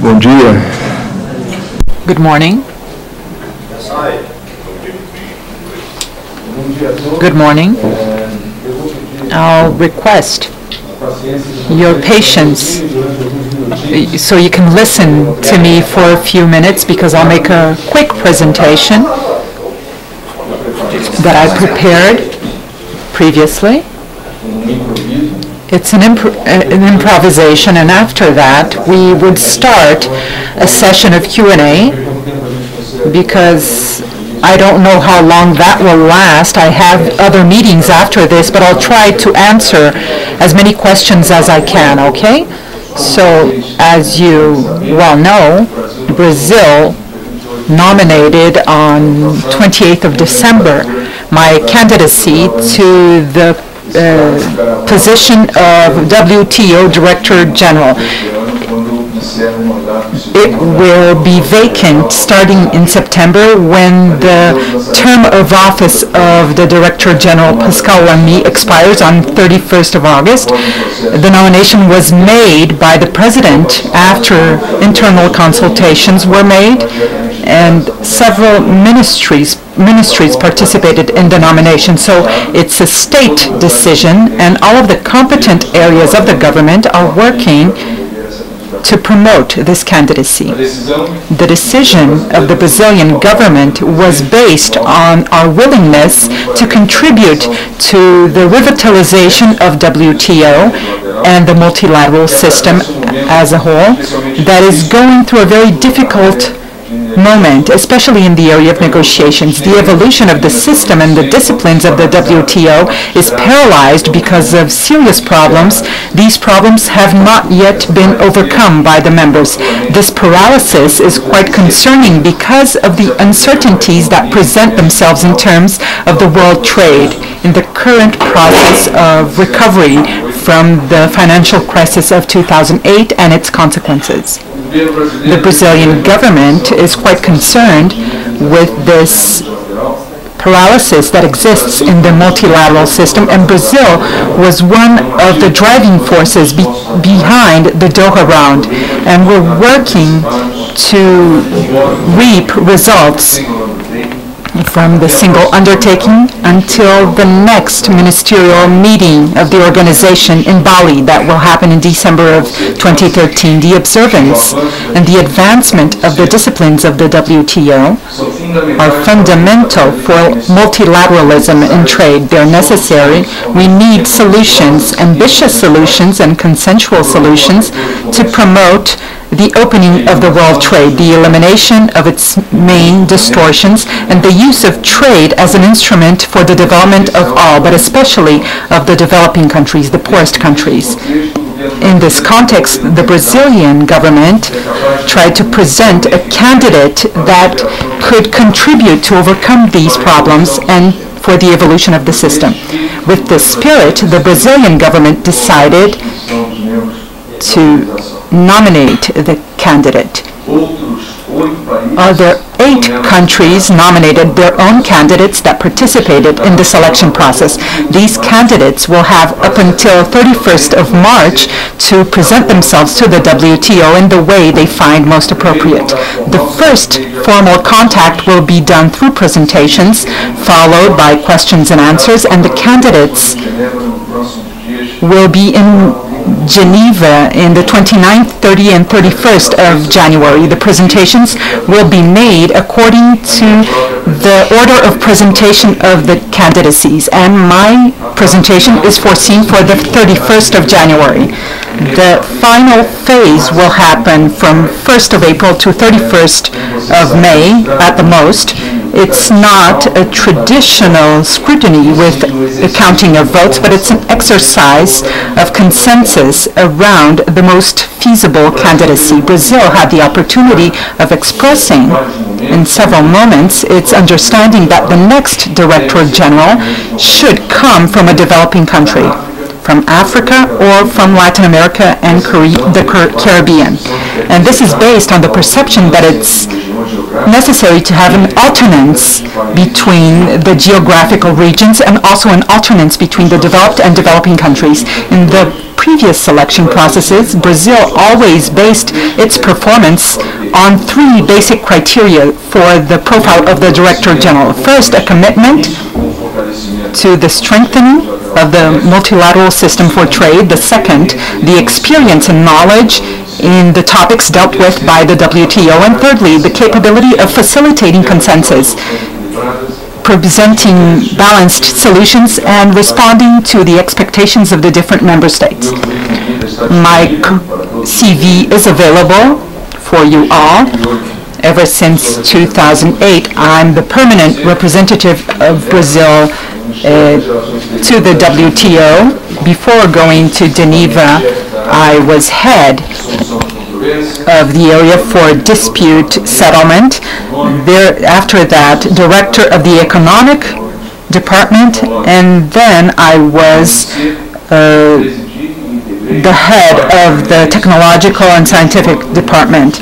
Bom dia. Good morning. Good morning. I'll request your patience so you can listen to me for a few minutes because I'll make a quick presentation that I prepared previously. It's an, impro- uh, an improvisation, and after that, we would start a session of Q&A because I don't know how long that will last. I have other meetings after this, but I'll try to answer as many questions as I can, okay? So, as you well know, Brazil nominated on 28th of December my candidacy to the uh, position of WTO Director General. It will be vacant starting in September when the term of office of the Director General Pascal Lamy expires on 31st of August. The nomination was made by the President after internal consultations were made and several ministries ministries participated in the nomination. So it's a state decision, and all of the competent areas of the government are working to promote this candidacy. The decision of the Brazilian government was based on our willingness to contribute to the revitalization of WTO and the multilateral system as a whole that is going through a very difficult moment, especially in the area of negotiations. The evolution of the system and the disciplines of the WTO is paralyzed because of serious problems. These problems have not yet been overcome by the members. This paralysis is quite concerning because of the uncertainties that present themselves in terms of the world trade in the current process of recovery from the financial crisis of 2008 and its consequences the Brazilian government is quite concerned with this paralysis that exists in the multilateral system, and Brazil was one of the driving forces be behind the Doha round. And we're working to reap results from the single undertaking until the next ministerial meeting of the organization in Bali that will happen in December of 2013. The observance and the advancement of the disciplines of the WTO are fundamental for multilateralism in trade. They're necessary. We need solutions, ambitious solutions and consensual solutions to promote the opening of the world trade, the elimination of its main distortions, and the use of trade as an instrument for the development of all, but especially of the developing countries, the poorest countries. In this context, the Brazilian government tried to present a candidate that could contribute to overcome these problems and for the evolution of the system. With this spirit, the Brazilian government decided to nominate the candidate. Other eight countries nominated their own candidates that participated in the selection process. These candidates will have up until 31st of March to present themselves to the WTO in the way they find most appropriate. The first formal contact will be done through presentations, followed by questions and answers, and the candidates will be in Geneva in the 29th, 30th, and 31st of January. The presentations will be made according to the order of presentation of the candidacies, and my presentation is foreseen for the 31st of January. The final phase will happen from 1st of April to 31st of May at the most. It's not a traditional scrutiny with the counting of votes, but it's an exercise of consensus around the most feasible candidacy. Brazil had the opportunity of expressing in several moments its understanding that the next Director General should come from a developing country from Africa or from Latin America and the Caribbean. And this is based on the perception that it's necessary to have an alternance between the geographical regions and also an alternance between the developed and developing countries. In the previous selection processes, Brazil always based its performance on three basic criteria for the profile of the Director General. First, a commitment to the strengthening of the multilateral system for trade. The second, the experience and knowledge in the topics dealt with by the WTO. And thirdly, the capability of facilitating consensus, presenting balanced solutions, and responding to the expectations of the different member states. My CV is available for you all. Ever since 2008, I'm the permanent representative of Brazil uh, to the WTO. Before going to Geneva, I was head of the area for dispute settlement. There, after that, director of the economic department, and then I was uh, the head of the technological and scientific department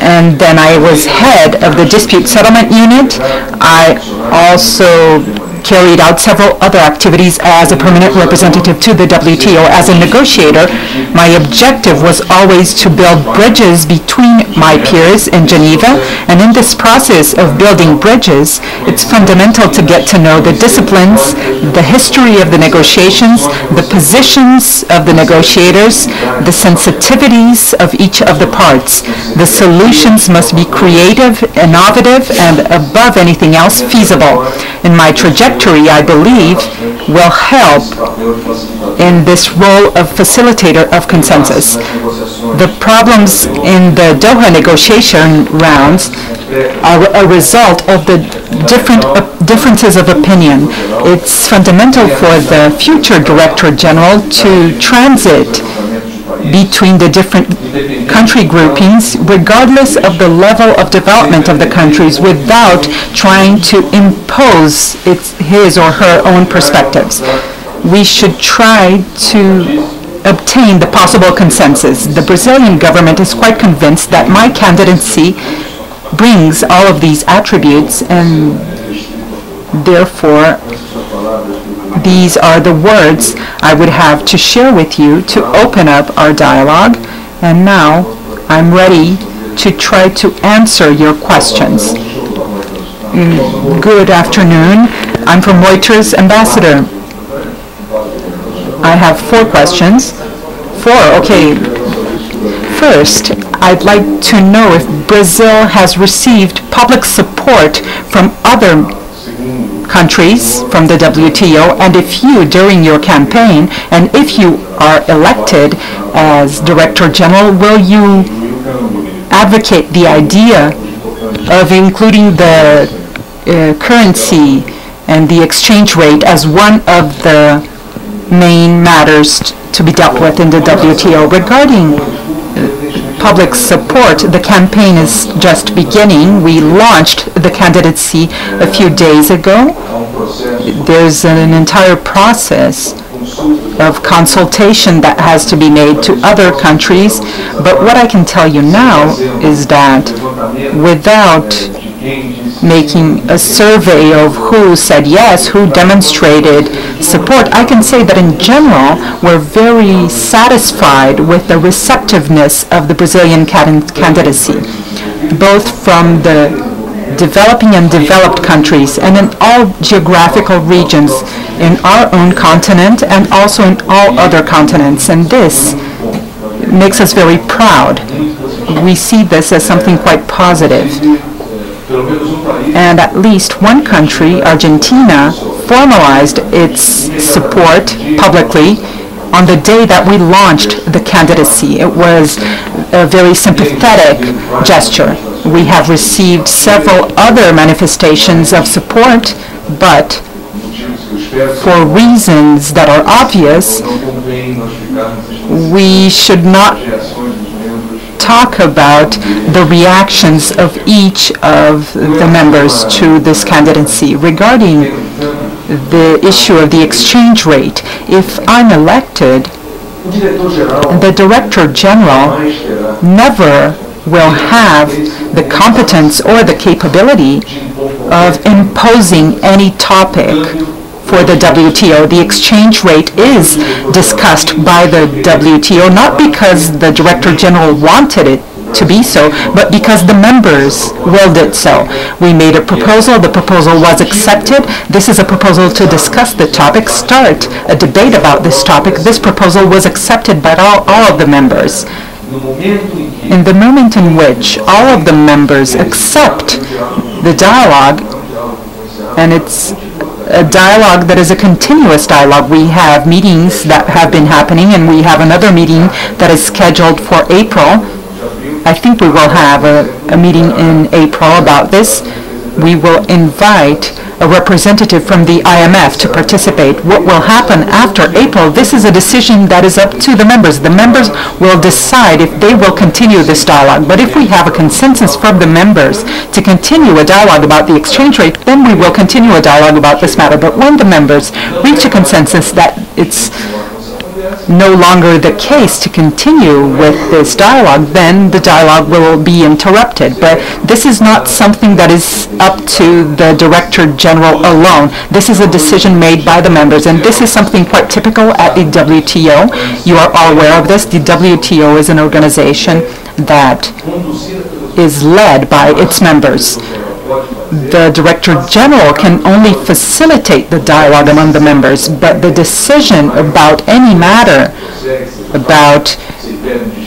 and then I was head of the dispute settlement unit. I also carried out several other activities as a permanent representative to the WTO. As a negotiator, my objective was always to build bridges between my peers in Geneva, and in this process of building bridges, it's fundamental to get to know the disciplines, the history of the negotiations, the positions of the negotiators, the sensitivities of each of the parts. The solutions must be creative, innovative, and above anything else, feasible. In my trajectory, I believe, will help in this role of facilitator of consensus. The problems in the Doha negotiation rounds are a result of the different uh, differences of opinion. It's fundamental for the future Director General to transit between the different country groupings, regardless of the level of development of the countries, without trying to impose its, his or her own perspectives. We should try to obtain the possible consensus. The Brazilian government is quite convinced that my candidacy brings all of these attributes and therefore these are the words I would have to share with you to open up our dialogue. And now I'm ready to try to answer your questions. Mm, good afternoon. I'm from Reuters Ambassador. I have four questions. Four, okay. First, I'd like to know if Brazil has received public support from other countries from the WTO, and if you, during your campaign, and if you are elected as Director General, will you advocate the idea of including the uh, currency and the exchange rate as one of the main matters to be dealt with in the WTO regarding public support. The campaign is just beginning. We launched the candidacy a few days ago. There's an entire process of consultation that has to be made to other countries. But what I can tell you now is that without making a survey of who said yes, who demonstrated support, I can say that in general, we're very satisfied with the receptiveness of the Brazilian candidacy, both from the developing and developed countries and in all geographical regions in our own continent and also in all other continents. And this makes us very proud. We see this as something quite positive and at least one country, Argentina, formalized its support publicly on the day that we launched the candidacy. It was a very sympathetic gesture. We have received several other manifestations of support, but for reasons that are obvious, we should not talk about the reactions of each of the members to this candidacy. Regarding the issue of the exchange rate, if I'm elected, the Director General never will have the competence or the capability of imposing any topic for the WTO. The exchange rate is discussed by the WTO, not because the Director General wanted it to be so, but because the members willed it so. We made a proposal, the proposal was accepted. This is a proposal to discuss the topic, start a debate about this topic. This proposal was accepted by all, all of the members. In the moment in which all of the members accept the dialogue, and it's a dialogue that is a continuous dialogue. We have meetings that have been happening, and we have another meeting that is scheduled for April. I think we will have a, a meeting in April about this. We will invite a representative from the IMF to participate. What will happen after April, this is a decision that is up to the members. The members will decide if they will continue this dialogue. But if we have a consensus from the members to continue a dialogue about the exchange rate, then we will continue a dialogue about this matter. But when the members reach a consensus that it's no longer the case to continue with this dialogue, then the dialogue will be interrupted. But this is not something that is up to the Director General alone. This is a decision made by the members, and this is something quite typical at the WTO. You are all aware of this. The WTO is an organization that is led by its members the Director General can only facilitate the dialogue among the members, but the decision about any matter, about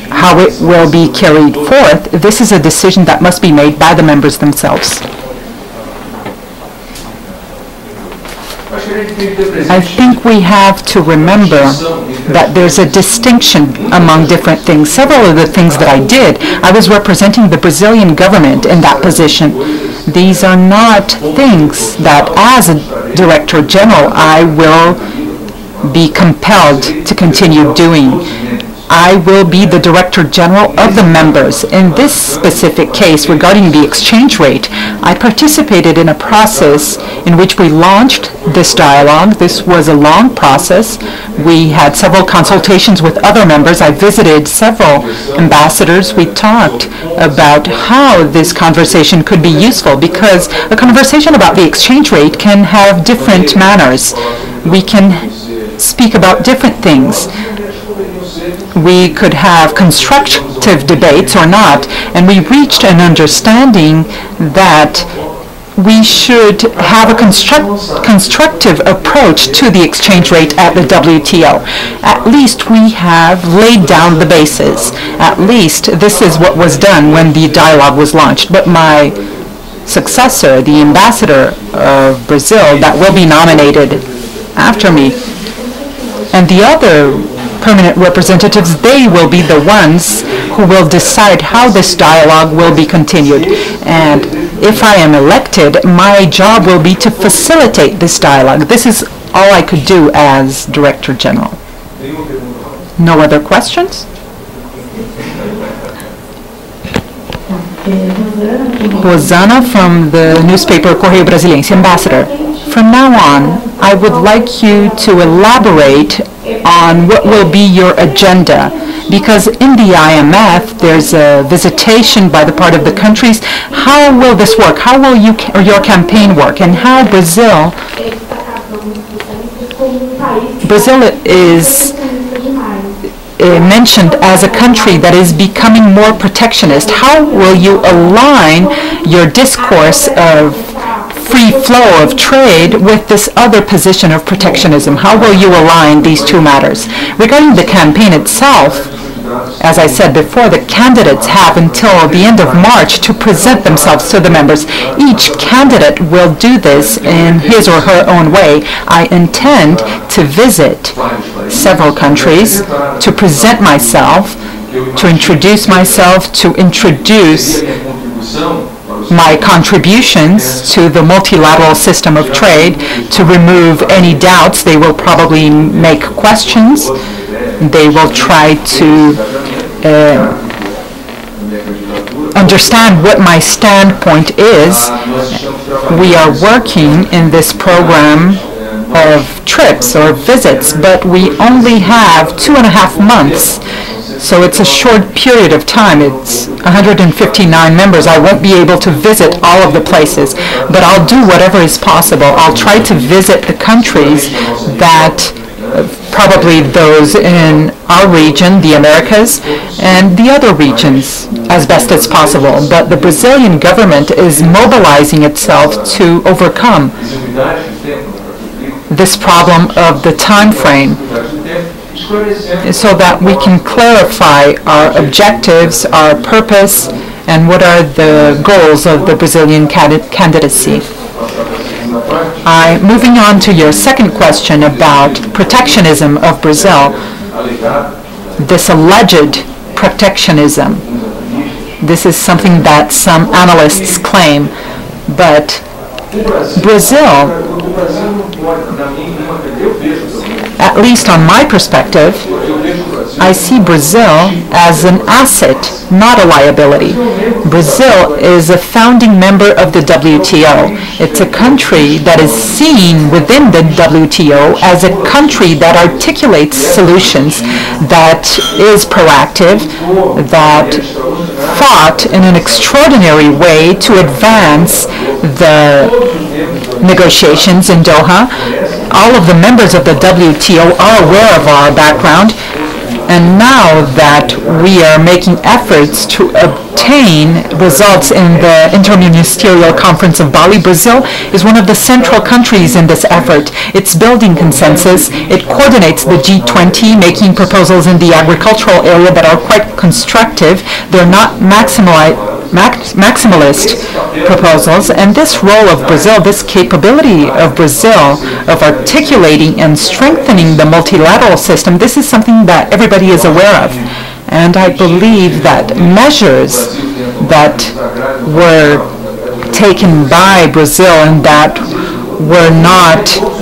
how it will be carried forth, this is a decision that must be made by the members themselves. I think we have to remember that there's a distinction among different things. Several of the things that I did, I was representing the Brazilian government in that position. These are not things that, as a Director General, I will be compelled to continue doing. I will be the Director General of the members. In this specific case regarding the exchange rate, I participated in a process in which we launched this dialogue. This was a long process. We had several consultations with other members. I visited several ambassadors. We talked about how this conversation could be useful because a conversation about the exchange rate can have different manners. We can speak about different things we could have constructive debates or not, and we reached an understanding that we should have a construct, constructive approach to the exchange rate at the WTO. At least we have laid down the basis. At least this is what was done when the dialogue was launched. But my successor, the ambassador of Brazil, that will be nominated after me, and the other permanent representatives, they will be the ones who will decide how this dialogue will be continued. And if I am elected, my job will be to facilitate this dialogue. This is all I could do as Director General. No other questions? Rosana from the newspaper Correio Braziliense, Ambassador. From now on, I would like you to elaborate on what will be your agenda because in the IMF there's a visitation by the part of the countries. How will this work? How will you or your campaign work and how Brazil Brazil is uh, mentioned as a country that is becoming more protectionist. How will you align your discourse of free flow of trade with this other position of protectionism? How will you align these two matters? Regarding the campaign itself, as I said before, the candidates have until the end of March to present themselves to the members. Each candidate will do this in his or her own way. I intend to visit several countries to present myself, to introduce myself, to introduce my contributions to the multilateral system of trade, to remove any doubts. They will probably make questions they will try to uh, understand what my standpoint is. We are working in this program of trips or visits, but we only have two and a half months So it's a short period of time. It's 159 members. I won't be able to visit all of the places, but I'll do whatever is possible. I'll try to visit the countries that probably those in our region, the Americas, and the other regions as best as possible. But the Brazilian government is mobilizing itself to overcome this problem of the time frame so that we can clarify our objectives, our purpose, and what are the goals of the Brazilian candidacy. I, moving on to your second question about protectionism of Brazil, this alleged protectionism. This is something that some analysts claim, but Brazil, at least on my perspective, I see Brazil as an asset, not a liability. Brazil is a founding member of the WTO. It's a country that is seen within the WTO as a country that articulates solutions, that is proactive, that fought in an extraordinary way to advance the negotiations in Doha. All of the members of the WTO are aware of our background and now that we are making efforts to obtain results in the Interministerial Conference of Bali, Brazil is one of the central countries in this effort. It's building consensus. It coordinates the G20, making proposals in the agricultural area that are quite constructive. They're not maximalized maximalist proposals. And this role of Brazil, this capability of Brazil of articulating and strengthening the multilateral system, this is something that everybody is aware of. And I believe that measures that were taken by Brazil and that were not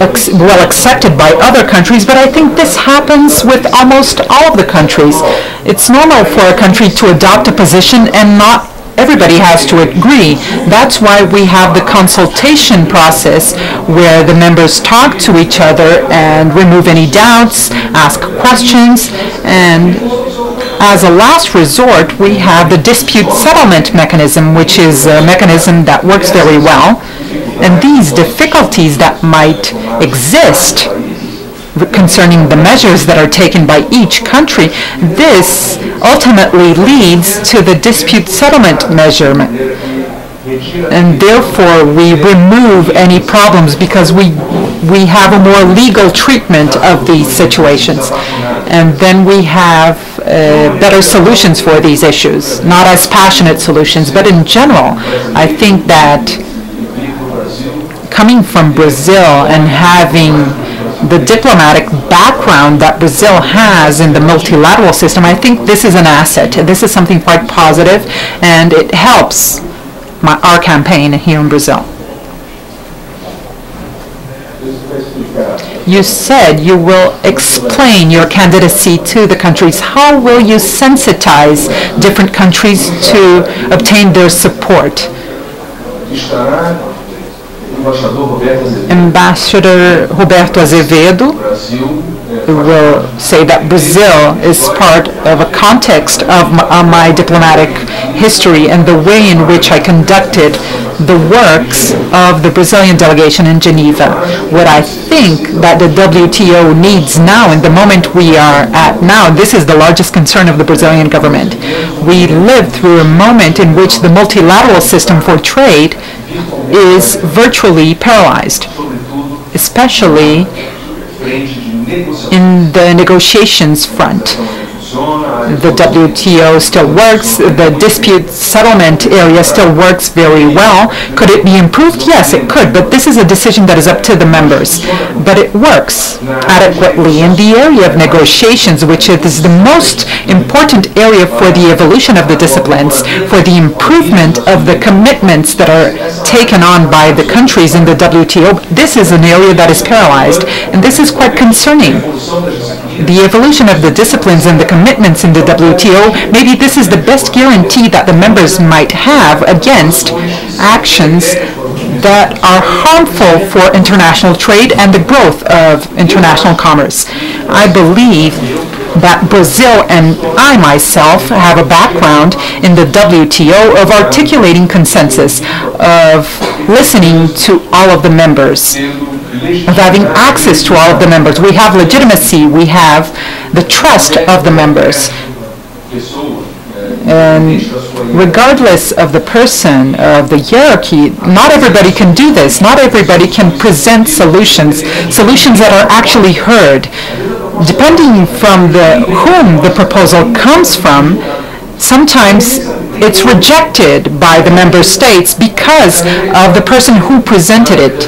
well accepted by other countries, but I think this happens with almost all of the countries. It's normal for a country to adopt a position and not everybody has to agree. That's why we have the consultation process where the members talk to each other and remove any doubts, ask questions, and as a last resort, we have the dispute settlement mechanism, which is a mechanism that works very well. And these difficulties that might exist concerning the measures that are taken by each country, this ultimately leads to the dispute settlement measurement. And therefore, we remove any problems because we we have a more legal treatment of these situations. And then we have uh, better solutions for these issues, not as passionate solutions, but in general, I think that coming from Brazil and having the diplomatic background that Brazil has in the multilateral system, I think this is an asset. This is something quite positive, and it helps my, our campaign here in Brazil. You said you will explain your candidacy to the countries. How will you sensitize different countries to obtain their support? Ambassador Roberto Azevedo will say that Brazil is part of a context of my, uh, my diplomatic history and the way in which I conducted the works of the Brazilian delegation in Geneva. What I think that the WTO needs now, in the moment we are at now, this is the largest concern of the Brazilian government. We live through a moment in which the multilateral system for trade is virtually paralyzed, especially in the negotiations front the WTO still works, the dispute settlement area still works very well. Could it be improved? Yes, it could, but this is a decision that is up to the members. But it works adequately in the area of negotiations, which is the most important area for the evolution of the disciplines, for the improvement of the commitments that are taken on by the countries in the WTO. This is an area that is paralyzed, and this is quite concerning the evolution of the disciplines and the commitments in the WTO, maybe this is the best guarantee that the members might have against actions that are harmful for international trade and the growth of international commerce. I believe that Brazil and I myself have a background in the WTO of articulating consensus, of listening to all of the members, of having access to all of the members. We have legitimacy, we have the trust of the members. And regardless of the person, uh, of the hierarchy, not everybody can do this. Not everybody can present solutions, solutions that are actually heard. Depending from the, whom the proposal comes from, sometimes it's rejected by the member states because of the person who presented it.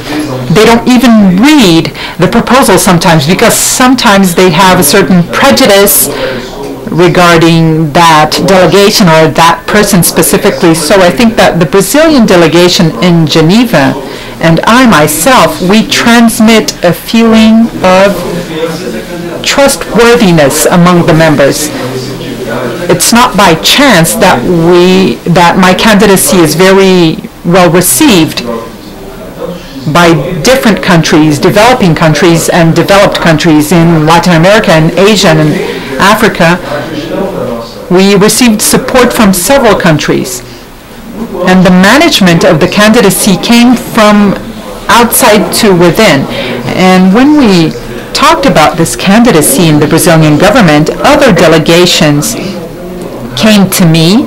They don't even read the proposal sometimes because sometimes they have a certain prejudice regarding that delegation or that person specifically. So I think that the Brazilian delegation in Geneva and I myself, we transmit a feeling of trustworthiness among the members. It's not by chance that we that my candidacy is very well received by different countries, developing countries and developed countries in Latin America and Asia and Africa. We received support from several countries. And the management of the candidacy came from outside to within. And when we talked about this candidacy in the Brazilian government, other delegations came to me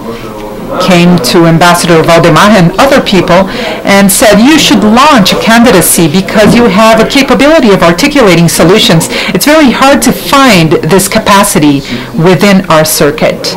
came to Ambassador Valdemar and other people and said, you should launch a candidacy because you have a capability of articulating solutions. It's very hard to find this capacity within our circuit.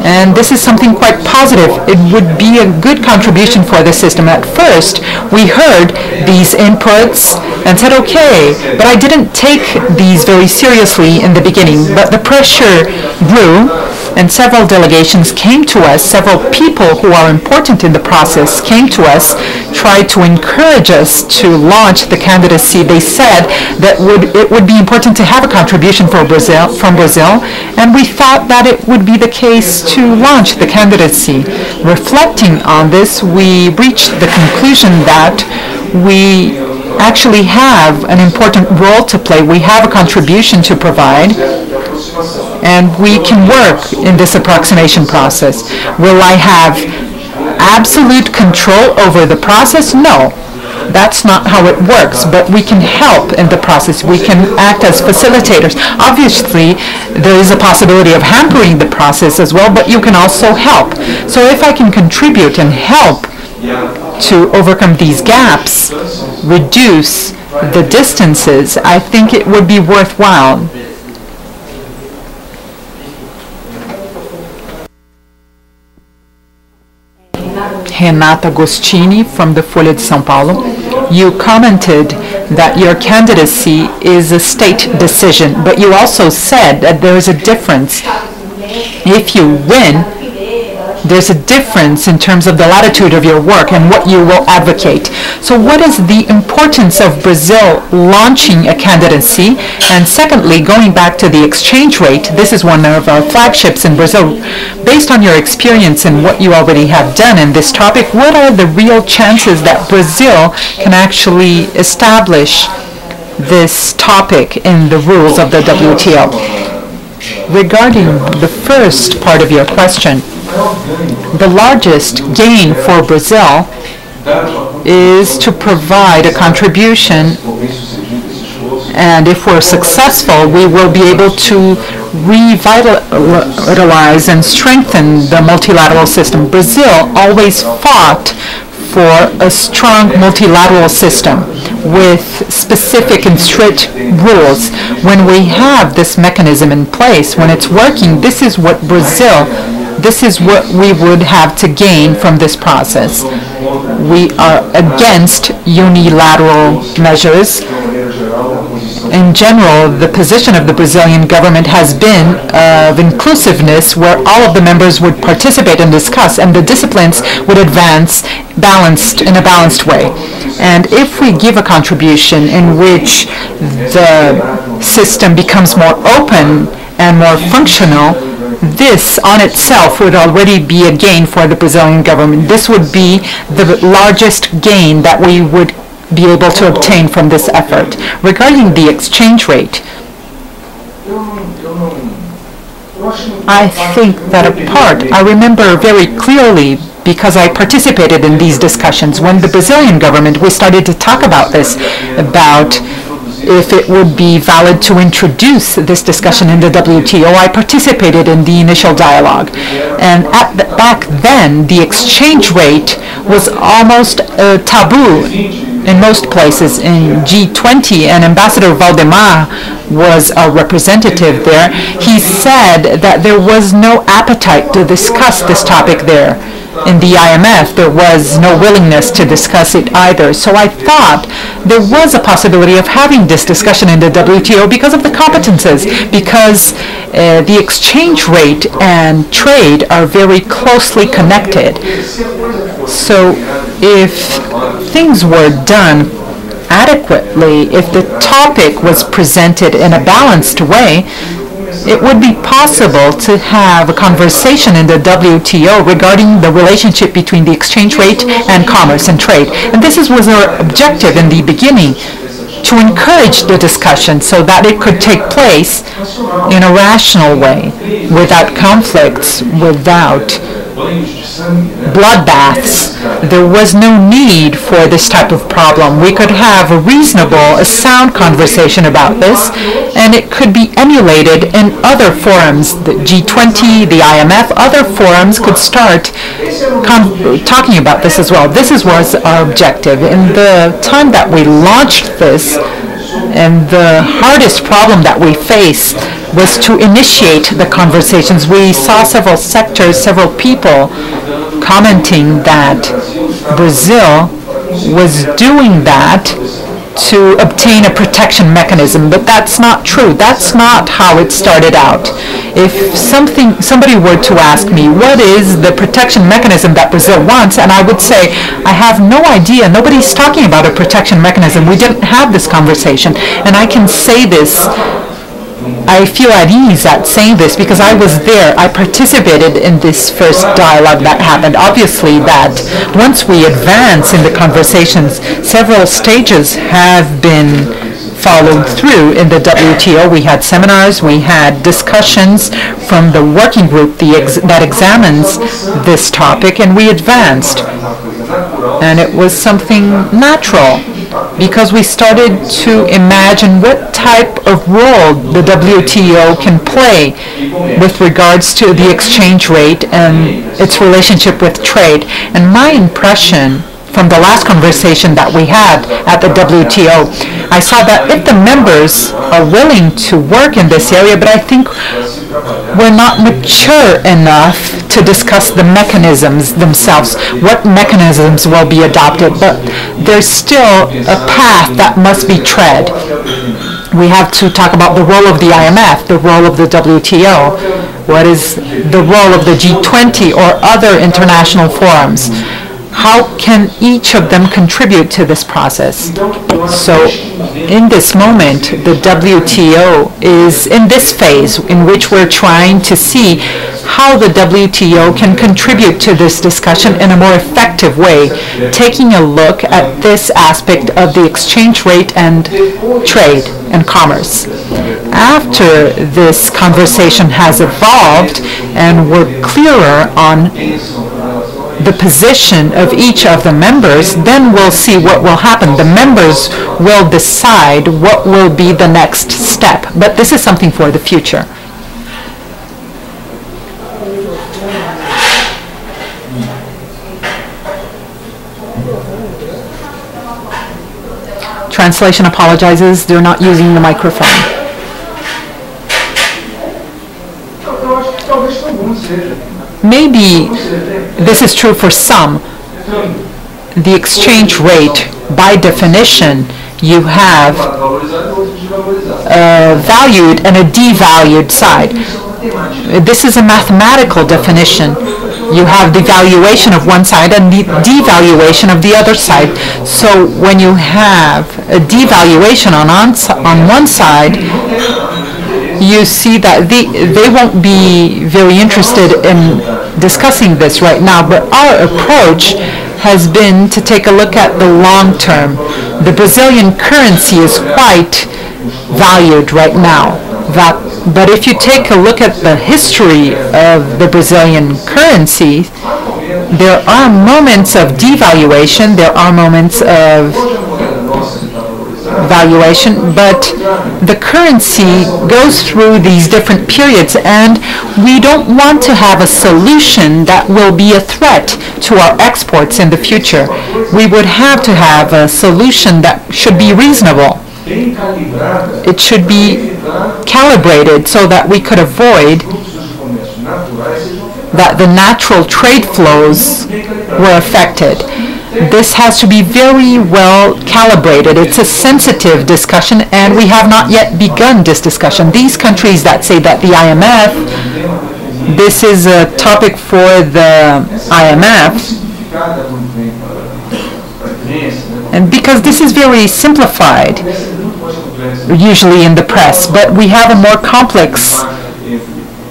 And this is something quite positive. It would be a good contribution for the system. At first, we heard these inputs and said, okay, but I didn't take these very seriously in the beginning. But the pressure grew and several delegations came to us, several people who are important in the process came to us, tried to encourage us to launch the candidacy. They said that would, it would be important to have a contribution for Brazil, from Brazil, and we thought that it would be the case to launch the candidacy. Reflecting on this, we reached the conclusion that we actually have an important role to play. We have a contribution to provide and we can work in this approximation process. Will I have absolute control over the process? No. That's not how it works, but we can help in the process. We can act as facilitators. Obviously, there is a possibility of hampering the process as well, but you can also help. So if I can contribute and help to overcome these gaps, reduce the distances, I think it would be worthwhile. Renata Agostini from the Folha de São Paulo. You commented that your candidacy is a state decision, but you also said that there is a difference. If you win, there's a difference in terms of the latitude of your work and what you will advocate. So what is the importance of Brazil launching a candidacy? And secondly, going back to the exchange rate, this is one of our flagships in Brazil. Based on your experience and what you already have done in this topic, what are the real chances that Brazil can actually establish this topic in the rules of the WTO? Regarding the first part of your question, the largest gain for Brazil is to provide a contribution and if we're successful, we will be able to revitalize and strengthen the multilateral system. Brazil always fought for a strong multilateral system with specific and strict rules. When we have this mechanism in place, when it's working, this is what Brazil this is what we would have to gain from this process. We are against unilateral measures. In general, the position of the Brazilian government has been of inclusiveness where all of the members would participate and discuss and the disciplines would advance balanced in a balanced way. And if we give a contribution in which the system becomes more open and more functional, this on itself would already be a gain for the Brazilian government. This would be the largest gain that we would be able to obtain from this effort. Regarding the exchange rate, I think that a part, I remember very clearly because I participated in these discussions. When the Brazilian government, we started to talk about this, about if it would be valid to introduce this discussion in the WTO. I participated in the initial dialogue. And the, back then, the exchange rate was almost a taboo in most places in G20, and Ambassador Valdemar was a representative there. He said that there was no appetite to discuss this topic there in the IMF, there was no willingness to discuss it either. So I thought there was a possibility of having this discussion in the WTO because of the competences, because uh, the exchange rate and trade are very closely connected. So if things were done adequately, if the topic was presented in a balanced way, it would be possible to have a conversation in the WTO regarding the relationship between the exchange rate and commerce and trade. And this was our objective in the beginning, to encourage the discussion so that it could take place in a rational way, without conflicts, without bloodbaths. There was no need for this type of problem. We could have a reasonable, a sound conversation about this, and it could be emulated in other forums. The G20, the IMF, other forums could start talking about this as well. This is, was our objective. In the time that we launched this, and the hardest problem that we faced was to initiate the conversations. We saw several sectors, several people commenting that Brazil was doing that to obtain a protection mechanism, but that's not true. That's not how it started out. If something somebody were to ask me what is the protection mechanism that Brazil wants, and I would say I have no idea. Nobody's talking about a protection mechanism. We didn't have this conversation, and I can say this I feel at ease at saying this because I was there. I participated in this first dialogue that happened. Obviously, that once we advance in the conversations, several stages have been followed through in the WTO. We had seminars, we had discussions from the working group ex that examines this topic, and we advanced. And it was something natural because we started to imagine what type of role the WTO can play with regards to the exchange rate and its relationship with trade. And my impression from the last conversation that we had at the WTO, I saw that if the members are willing to work in this area, but I think we're not mature enough to discuss the mechanisms themselves, what mechanisms will be adopted, but there's still a path that must be tread. We have to talk about the role of the IMF, the role of the WTO, what is the role of the G20 or other international forums how can each of them contribute to this process? So in this moment, the WTO is in this phase in which we're trying to see how the WTO can contribute to this discussion in a more effective way, taking a look at this aspect of the exchange rate and trade and commerce. After this conversation has evolved and we're clearer on the position of each of the members, then we'll see what will happen. The members will decide what will be the next step. But this is something for the future. Translation apologizes, they're not using the microphone. Maybe this is true for some. The exchange rate, by definition, you have a valued and a devalued side. This is a mathematical definition. You have the valuation of one side and the devaluation of the other side. So when you have a devaluation on, on, on one side, you see that they, they won't be very interested in discussing this right now, but our approach has been to take a look at the long term. The Brazilian currency is quite valued right now. but if you take a look at the history of the Brazilian currency, there are moments of devaluation, there are moments of valuation, but the currency goes through these different periods, and we don't want to have a solution that will be a threat to our exports in the future. We would have to have a solution that should be reasonable. It should be calibrated so that we could avoid that the natural trade flows were affected. This has to be very well calibrated. It's a sensitive discussion, and we have not yet begun this discussion. These countries that say that the IMF, this is a topic for the IMF, and because this is very simplified, usually in the press, but we have a more complex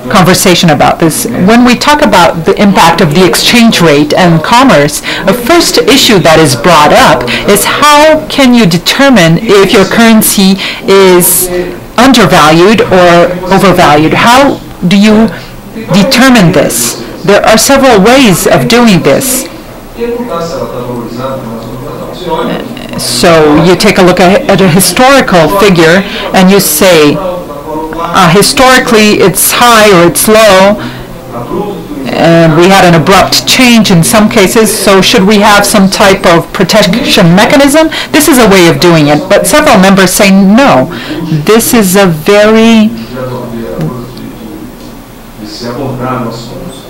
conversation about this. When we talk about the impact of the exchange rate and commerce, the first issue that is brought up is how can you determine if your currency is undervalued or overvalued? How do you determine this? There are several ways of doing this. So you take a look at a historical figure and you say, uh, historically it's high or it's low, and we had an abrupt change in some cases, so should we have some type of protection mechanism? This is a way of doing it, but several members say no. This is a very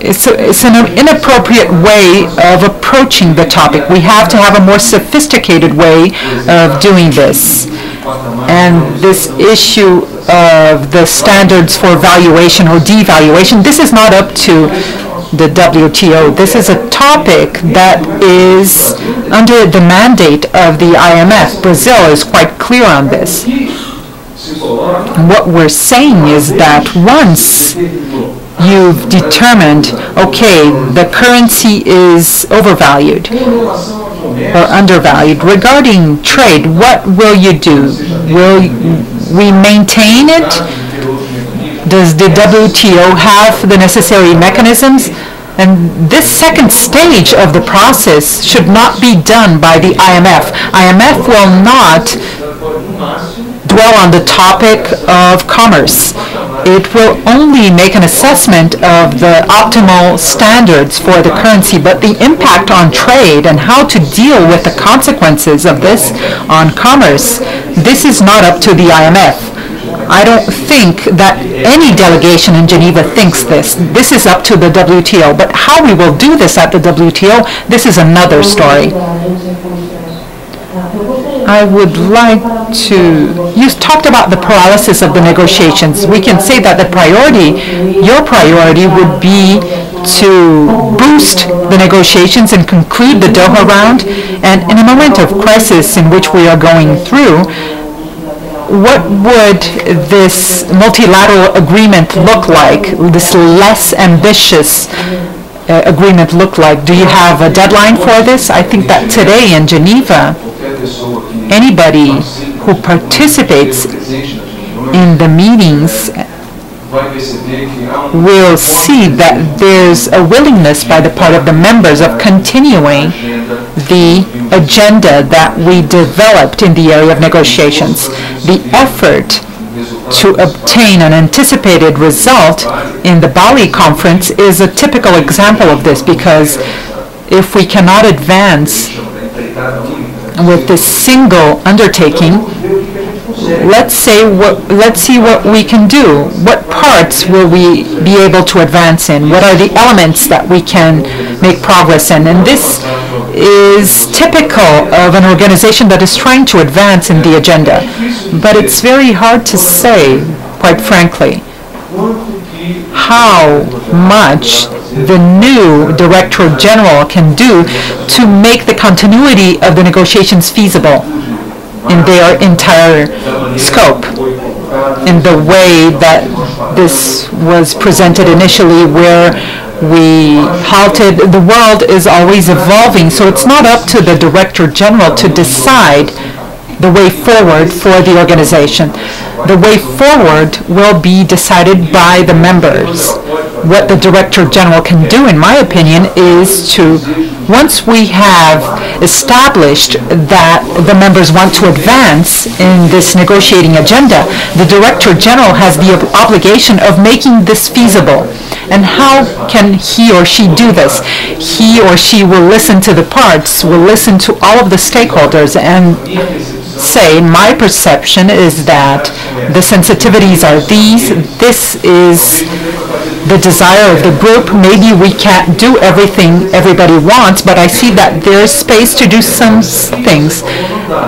it's, a, it's an inappropriate way of approaching the topic. We have to have a more sophisticated way of doing this. And this issue of the standards for valuation or devaluation, this is not up to the WTO. This is a topic that is under the mandate of the IMF. Brazil is quite clear on this. What we're saying is that once you've determined, okay, the currency is overvalued or undervalued. Regarding trade, what will you do? Will we maintain it? Does the WTO have the necessary mechanisms? And this second stage of the process should not be done by the IMF. IMF will not dwell on the topic of commerce. It will only make an assessment of the optimal standards for the currency, but the impact on trade and how to deal with the consequences of this on commerce, this is not up to the IMF. I don't think that any delegation in Geneva thinks this. This is up to the WTO. But how we will do this at the WTO, this is another story. I would like to, you talked about the paralysis of the negotiations. We can say that the priority, your priority would be to boost the negotiations and conclude the Doha round. And in a moment of crisis in which we are going through, what would this multilateral agreement look like, this less ambitious uh, agreement look like? Do you have a deadline for this? I think that today in Geneva, anybody who participates in the meetings will see that there's a willingness by the part of the members of continuing the agenda that we developed in the area of negotiations. The effort to obtain an anticipated result in the Bali conference is a typical example of this because if we cannot advance with this single undertaking, let's say what, let's see what we can do. What parts will we be able to advance in? What are the elements that we can make progress in? And this is typical of an organization that is trying to advance in the agenda. But it's very hard to say, quite frankly, how much the new Director General can do to make the continuity of the negotiations feasible in their entire scope in the way that this was presented initially where we halted. The world is always evolving, so it's not up to the Director General to decide the way forward for the organization. The way forward will be decided by the members. What the Director General can do, in my opinion, is to, once we have established that the members want to advance in this negotiating agenda, the Director General has the obligation of making this feasible. And how can he or she do this? He or she will listen to the parts, will listen to all of the stakeholders and say, my perception is that the sensitivities are these, this is the desire of the group. Maybe we can't do everything everybody wants, but I see that there's space to do some things.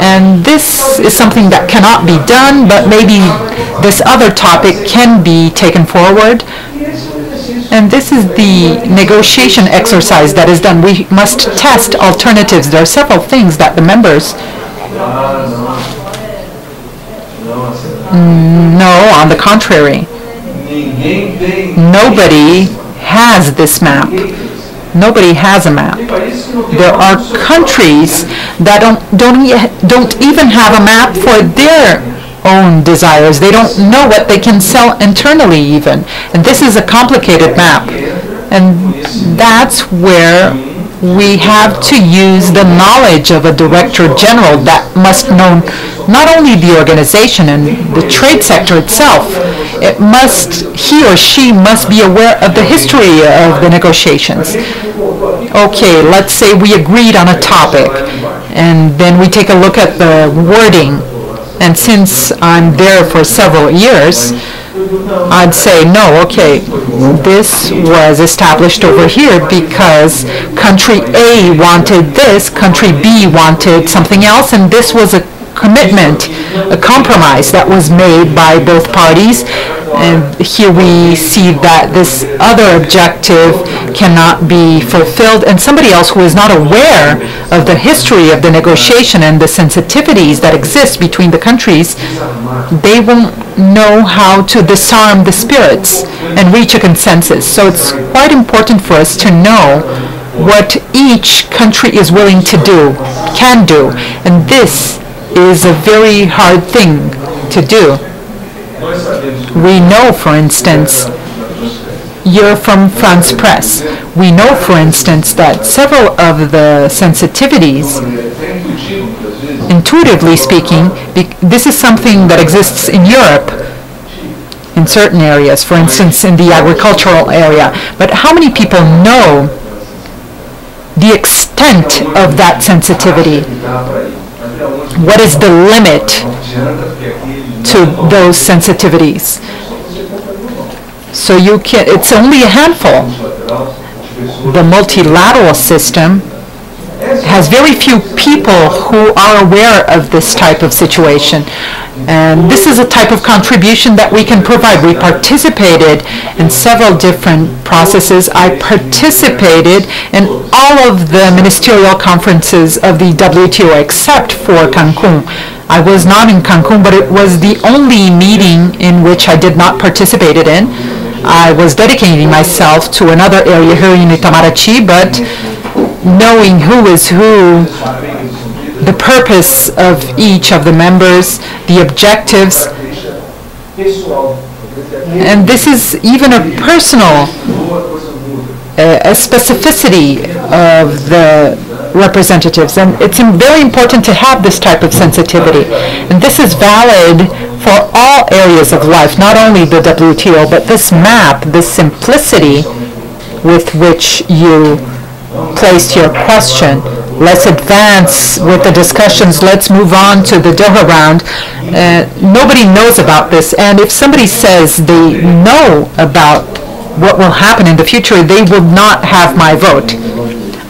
And this is something that cannot be done, but maybe this other topic can be taken forward. And this is the negotiation exercise that is done. We must test alternatives. There are several things that the members mm, no, on the contrary. Nobody has this map. Nobody has a map. There are countries that don't don't don't even have a map for their own desires. They don't know what they can sell internally even. And this is a complicated map. And that's where we have to use the knowledge of a director general that must know not only the organization and the trade sector itself, it must, he or she must be aware of the history of the negotiations. Okay, let's say we agreed on a topic, and then we take a look at the wording. And since I'm there for several years, I'd say, no, okay, this was established over here because country A wanted this, country B wanted something else, and this was a commitment, a compromise that was made by both parties. And here we see that this other objective cannot be fulfilled, and somebody else who is not aware of the history of the negotiation and the sensitivities that exist between the countries, they won't know how to disarm the spirits and reach a consensus. So it's quite important for us to know what each country is willing to do, can do, and this is a very hard thing to do. We know, for instance, you're from France Presse. We know, for instance, that several of the sensitivities, intuitively speaking, this is something that exists in Europe in certain areas, for instance, in the agricultural area. But how many people know the extent of that sensitivity? What is the limit to those sensitivities. So you can, it's only a handful. The multilateral system has very few people who are aware of this type of situation. And this is a type of contribution that we can provide. We participated in several different processes. I participated in all of the ministerial conferences of the WTO except for Cancun. I was not in Cancun, but it was the only meeting in which I did not participate in. I was dedicating myself to another area here in Itamaraty, but knowing who is who, the purpose of each of the members, the objectives, and this is even a personal a specificity of the representatives. And it's very important to have this type of sensitivity. And this is valid for all areas of life, not only the WTO, but this map, this simplicity with which you placed your question. Let's advance with the discussions. Let's move on to the Doha round. Uh, nobody knows about this, and if somebody says they know about what will happen in the future, they will not have my vote.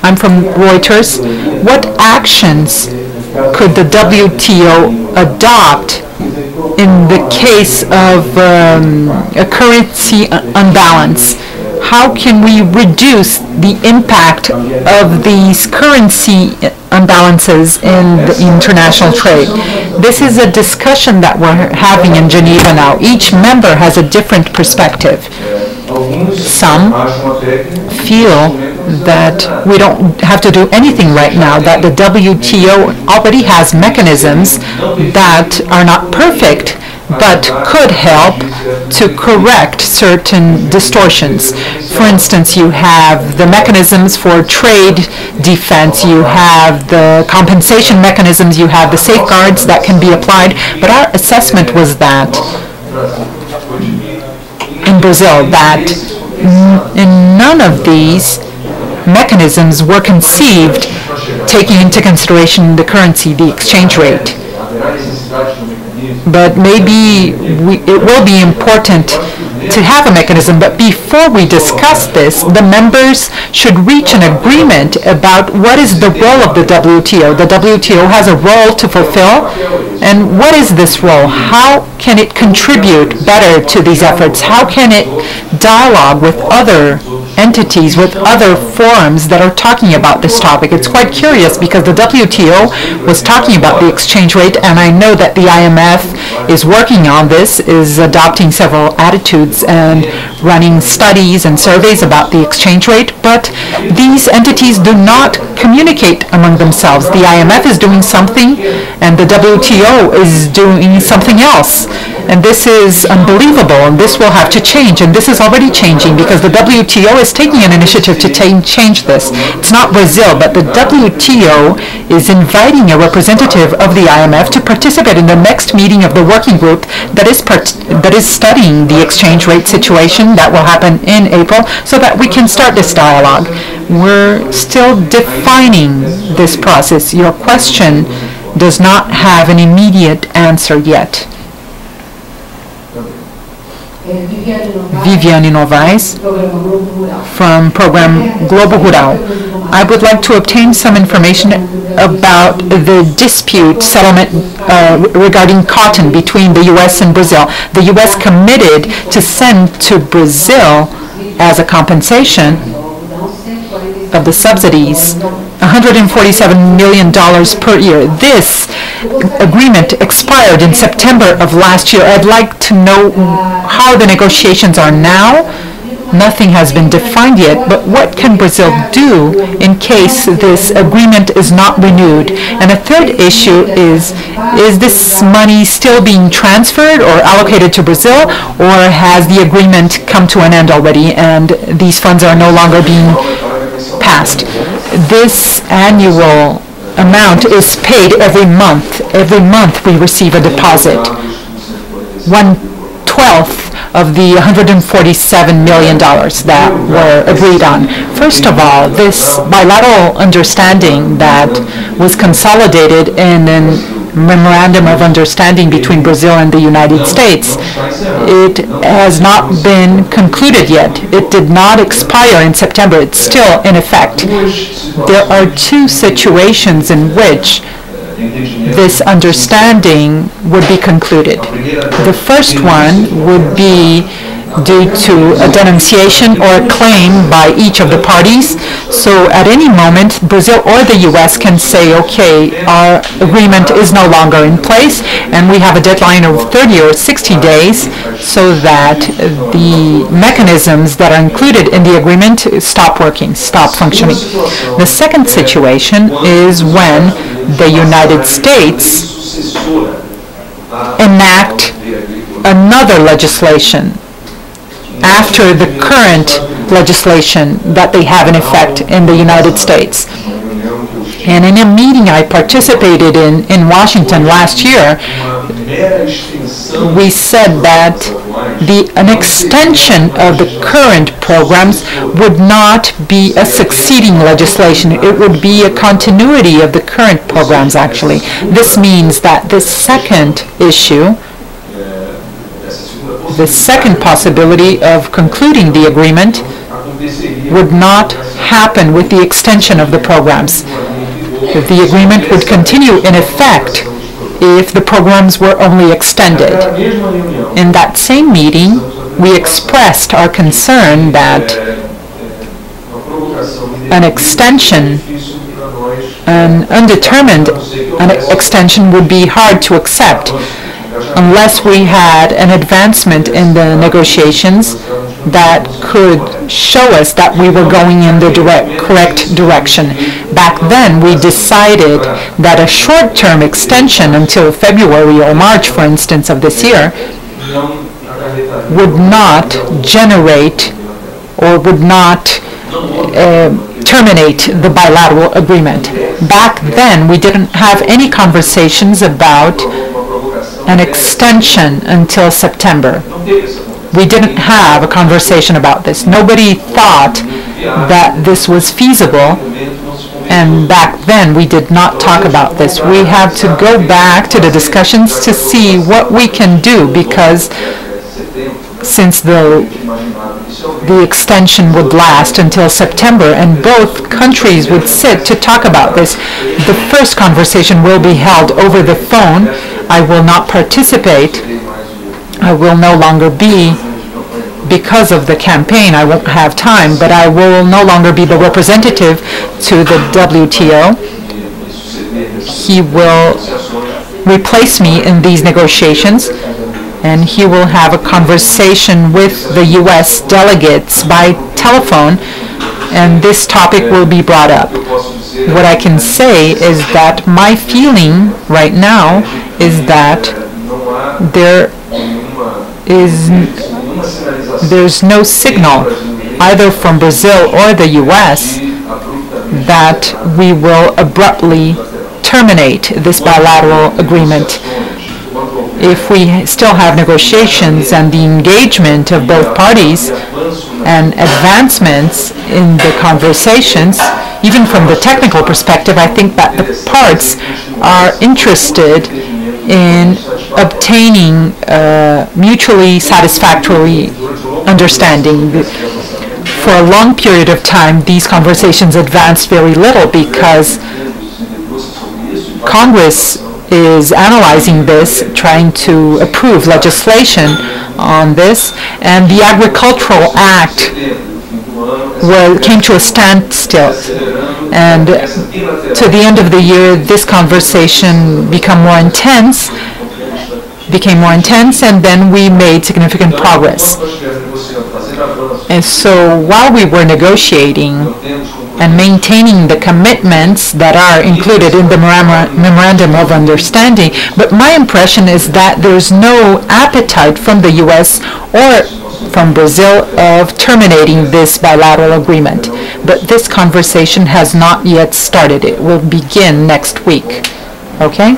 I'm from Reuters. What actions could the WTO adopt in the case of um, a currency unbalance? How can we reduce the impact of these currency imbalances in international trade. This is a discussion that we're having in Geneva now. Each member has a different perspective. Some feel that we don't have to do anything right now, that the WTO already has mechanisms that are not perfect, but could help to correct certain distortions. For instance, you have the mechanisms for trade defense, you have the compensation mechanisms, you have the safeguards that can be applied, but our assessment was that in Brazil, that in none of these mechanisms were conceived taking into consideration the currency, the exchange rate but maybe we, it will be important to have a mechanism. But before we discuss this, the members should reach an agreement about what is the role of the WTO. The WTO has a role to fulfill, and what is this role? How can it contribute better to these efforts? How can it dialogue with other entities, with other forums that are talking about this topic? It's quite curious because the WTO was talking about the exchange rate, and I know that the IMF is working on this, is adopting several attitudes and running studies and surveys about the exchange rate, but these entities do not communicate among themselves. The IMF is doing something, and the WTO is doing something else. And this is unbelievable, and this will have to change, and this is already changing because the WTO is taking an initiative to change this. It's not Brazil, but the WTO is inviting a representative of the IMF to participate in the next meeting of the working group that is that is studying the exchange rate situation that will happen in April so that we can start this dialogue. We're still defining this process. Your question does not have an immediate answer yet. Viviane Novaes from program Globo Rural. I would like to obtain some information about the dispute settlement uh, regarding cotton between the U.S. and Brazil. The U.S. committed to send to Brazil as a compensation of the subsidies, $147 million per year. This agreement expired in September of last year. I'd like to know how the negotiations are now. Nothing has been defined yet, but what can Brazil do in case this agreement is not renewed? And a third issue is, is this money still being transferred or allocated to Brazil, or has the agreement come to an end already and these funds are no longer being passed. This annual amount is paid every month. Every month we receive a deposit. One twelfth of the $147 million that were agreed on. First of all, this bilateral understanding that was consolidated in an memorandum of understanding between Brazil and the United States. It has not been concluded yet. It did not expire in September. It's still in effect. There are two situations in which this understanding would be concluded. The first one would be due to a denunciation or a claim by each of the parties. So at any moment, Brazil or the U.S. can say, okay, our agreement is no longer in place, and we have a deadline of 30 or 60 days so that the mechanisms that are included in the agreement stop working, stop functioning. The second situation is when the United States enact another legislation after the current legislation that they have in effect in the United States. And in a meeting I participated in in Washington last year, we said that the, an extension of the current programs would not be a succeeding legislation. It would be a continuity of the current programs, actually. This means that the second issue the second possibility of concluding the agreement would not happen with the extension of the programs. The agreement would continue in effect if the programs were only extended. In that same meeting, we expressed our concern that an extension, an undetermined an extension would be hard to accept unless we had an advancement in the negotiations that could show us that we were going in the direct, correct direction. Back then, we decided that a short-term extension until February or March, for instance, of this year, would not generate or would not uh, terminate the bilateral agreement. Back then, we didn't have any conversations about an extension until September. We didn't have a conversation about this. Nobody thought that this was feasible, and back then we did not talk about this. We have to go back to the discussions to see what we can do because since the the extension would last until September, and both countries would sit to talk about this. The first conversation will be held over the phone. I will not participate. I will no longer be because of the campaign, I won't have time, but I will no longer be the representative to the WTO. He will replace me in these negotiations and he will have a conversation with the U.S. delegates by telephone, and this topic will be brought up. What I can say is that my feeling right now is that there is there's no signal either from Brazil or the U.S. that we will abruptly terminate this bilateral agreement if we still have negotiations and the engagement of both parties and advancements in the conversations, even from the technical perspective, I think that the parts are interested in obtaining a mutually satisfactory understanding. For a long period of time, these conversations advanced very little because Congress is analyzing this, trying to approve legislation on this, and the Agricultural Act well, came to a standstill. And to the end of the year, this conversation became more intense, became more intense, and then we made significant progress. And so while we were negotiating, and maintaining the commitments that are included in the memorandum of understanding. But my impression is that there's no appetite from the U.S. or from Brazil of terminating this bilateral agreement. But this conversation has not yet started. It will begin next week. Okay?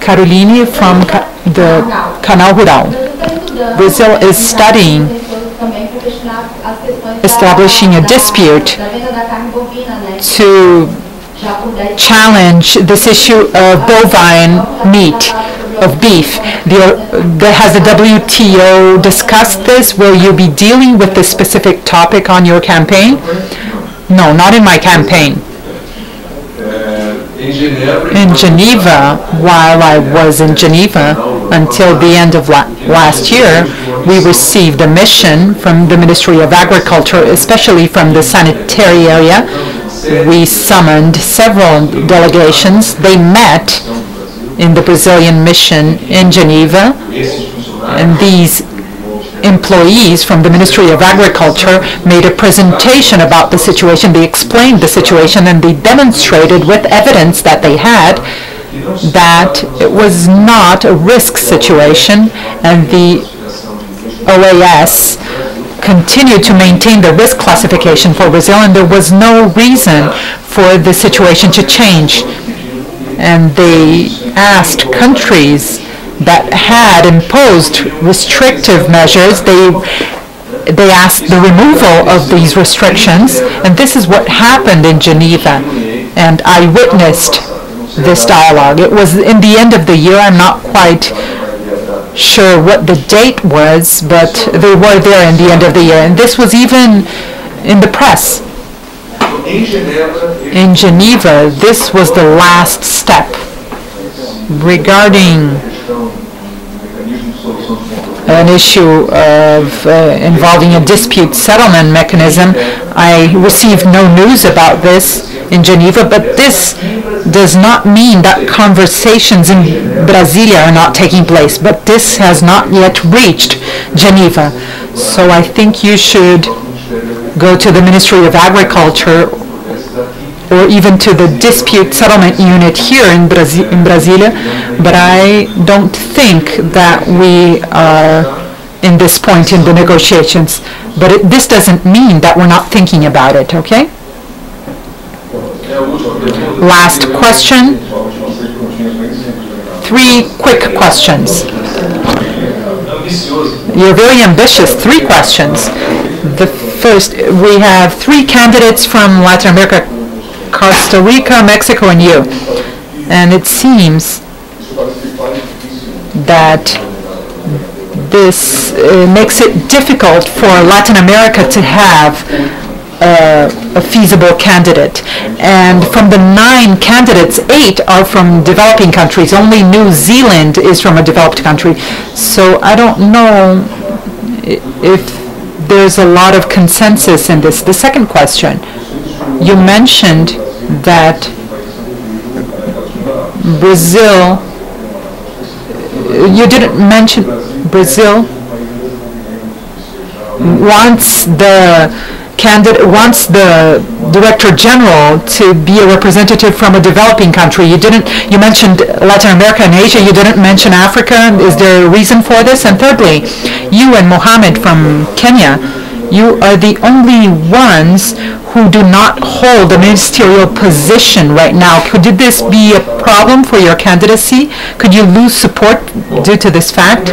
Caroline from the Canal Rural. Brazil is studying establishing a dispute to challenge this issue of bovine meat, of beef. The, the, has the WTO discussed this? Will you be dealing with this specific topic on your campaign? No, not in my campaign. Uh, in Geneva, while I was in Geneva until the end of la last year, we received a mission from the Ministry of Agriculture, especially from the sanitary area. We summoned several delegations. They met in the Brazilian mission in Geneva, and these employees from the Ministry of Agriculture made a presentation about the situation. They explained the situation and they demonstrated with evidence that they had that it was not a risk situation and the OAS continued to maintain the risk classification for Brazil, and there was no reason for the situation to change. And they asked countries that had imposed restrictive measures, they they asked the removal of these restrictions, and this is what happened in Geneva. And I witnessed this dialogue. It was in the end of the year. I'm not quite sure what the date was, but they were there in the end of the year. And this was even in the press. In Geneva, this was the last step regarding an issue of uh, involving a dispute settlement mechanism. I received no news about this in Geneva, but this does not mean that conversations in Brasilia are not taking place, but this has not yet reached Geneva. So I think you should go to the Ministry of Agriculture or even to the dispute settlement unit here in, in Brasilia, but I don't think that we are in this point in the negotiations. But it, this doesn't mean that we're not thinking about it, okay? Last question. Three quick questions. You're very ambitious. Three questions. The first, we have three candidates from Latin America, Costa Rica, Mexico, and you. And it seems that this uh, makes it difficult for Latin America to have uh, a feasible candidate. And from the nine candidates, eight are from developing countries. Only New Zealand is from a developed country. So I don't know if there's a lot of consensus in this. The second question, you mentioned that Brazil, you didn't mention Brazil wants the candidate, wants the Director General to be a representative from a developing country. You didn't, you mentioned Latin America and Asia, you didn't mention Africa. Is there a reason for this? And thirdly, you and Mohammed from Kenya, you are the only ones who do not hold a ministerial position right now. Could this be a problem for your candidacy? Could you lose support due to this fact?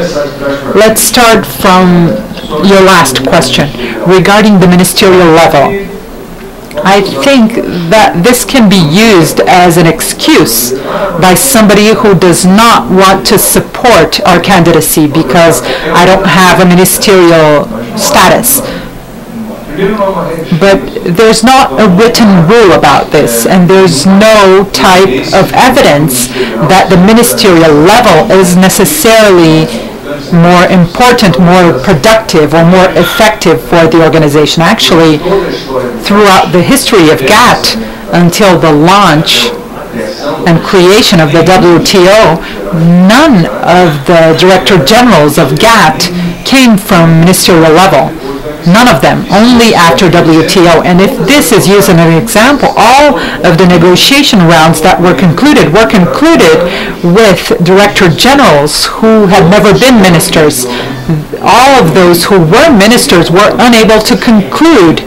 Let's start from your last question regarding the ministerial level. I think that this can be used as an excuse by somebody who does not want to support our candidacy because I don't have a ministerial status. But there's not a written rule about this, and there's no type of evidence that the ministerial level is necessarily more important, more productive, or more effective for the organization. Actually, throughout the history of GATT, until the launch and creation of the WTO, none of the director generals of GATT came from ministerial level. None of them, only after WTO. And if this is used as an example, all of the negotiation rounds that were concluded were concluded with director generals who had never been ministers. All of those who were ministers were unable to conclude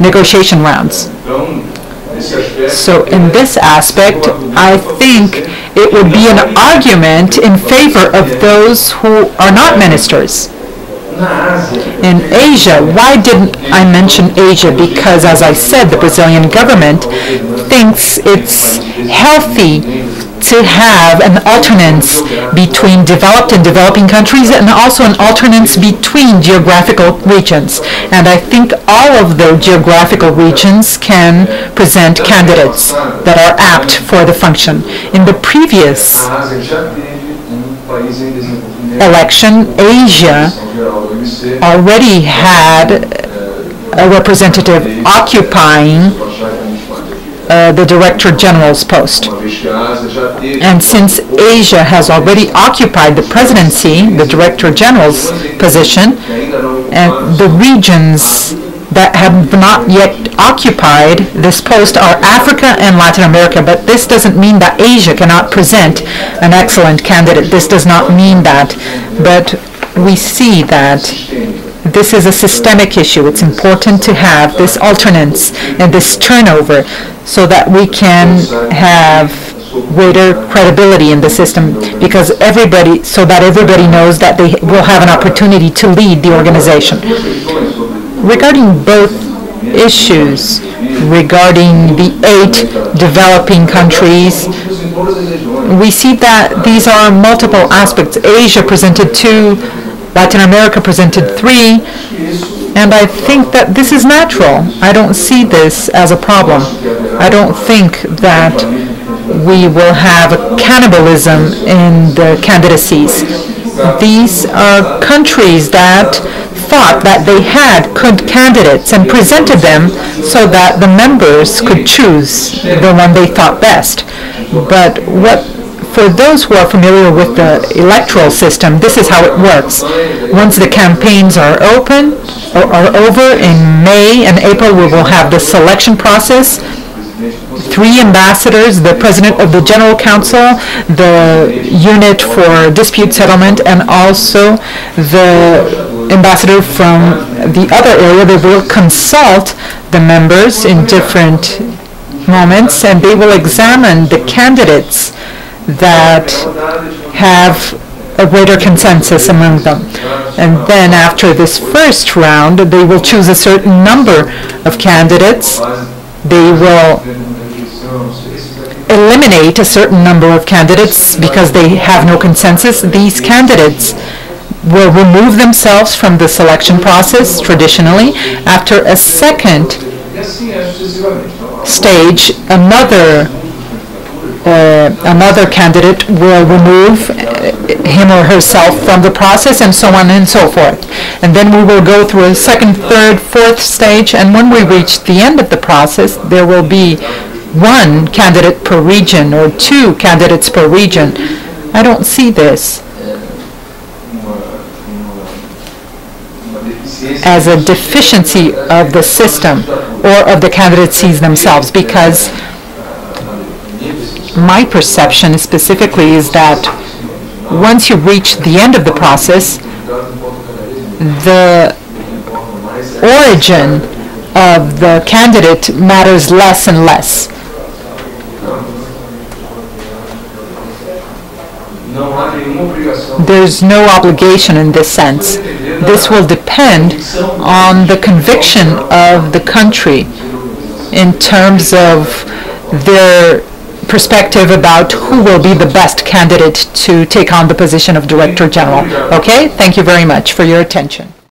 negotiation rounds. So in this aspect, I think it would be an argument in favor of those who are not ministers. In Asia, why didn't I mention Asia? Because as I said, the Brazilian government thinks it's healthy to have an alternance between developed and developing countries and also an alternance between geographical regions. And I think all of the geographical regions can present candidates that are apt for the function. In the previous election, Asia already had a representative occupying uh, the Director General's post. And since Asia has already occupied the presidency, the Director General's position, and the regions that have not yet occupied this post are Africa and Latin America, but this doesn't mean that Asia cannot present an excellent candidate. This does not mean that. But we see that this is a systemic issue. It's important to have this alternance and this turnover so that we can have greater credibility in the system because everybody, so that everybody knows that they will have an opportunity to lead the organization. Regarding both issues, regarding the eight developing countries, we see that these are multiple aspects. Asia presented two, Latin America presented three, and I think that this is natural. I don't see this as a problem. I don't think that we will have a cannibalism in the candidacies. These are countries that thought that they had good candidates and presented them so that the members could choose the one they thought best. But what for those who are familiar with the electoral system, this is how it works. Once the campaigns are open, or are over in May and April, we will have the selection process. Three ambassadors, the president of the general council, the unit for dispute settlement, and also the ambassador from the other area. They will consult the members in different moments, and they will examine the candidates that have a greater consensus among them. And then after this first round, they will choose a certain number of candidates. They will eliminate a certain number of candidates because they have no consensus. These candidates will remove themselves from the selection process traditionally. After a second stage, another uh, another candidate will remove uh, him or herself from the process and so on and so forth. And then we will go through a second, third, fourth stage, and when we reach the end of the process, there will be one candidate per region or two candidates per region. I don't see this as a deficiency of the system or of the candidacies themselves because my perception specifically is that once you reach the end of the process, the origin of the candidate matters less and less. There's no obligation in this sense. This will depend on the conviction of the country in terms of their perspective about who will be the best candidate to take on the position of Director General. Okay? Thank you very much for your attention.